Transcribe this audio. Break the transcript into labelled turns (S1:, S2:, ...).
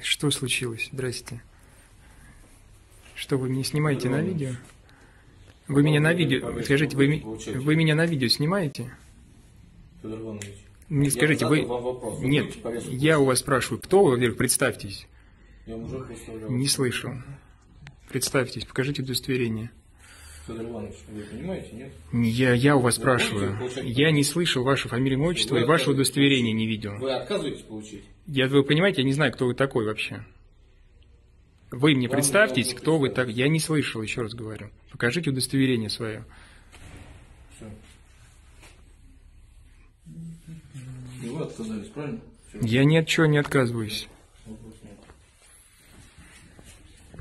S1: Что случилось? Здрасте. Что, вы меня снимаете на видео? Вы меня на видео... Скажите, вы, вы меня на видео снимаете?
S2: Федор Иванович.
S1: Мне скажите, вы... Нет, я у вас спрашиваю, кто вы, во-первых, представьтесь. Не слышал. Представьтесь, покажите удостоверение.
S2: Федор Иванович, вы понимаете, нет?
S1: Я, я у вас
S2: Вы
S1: спрашиваю. Я не слышал ваше фамилию, имя, отчество и ваше удостоверение не видел.
S2: Вы отказываетесь получить?
S1: Я, вы понимаете, я не знаю, кто вы такой вообще. Вы мне
S2: Вам
S1: представьтесь, кто вы так. Я не слышал, еще раз говорю. Покажите удостоверение свое.
S2: Все. И вы отказались, правильно? Всё.
S1: Я ни от чего не отказываюсь.